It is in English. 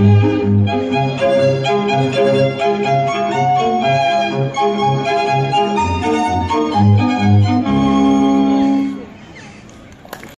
Música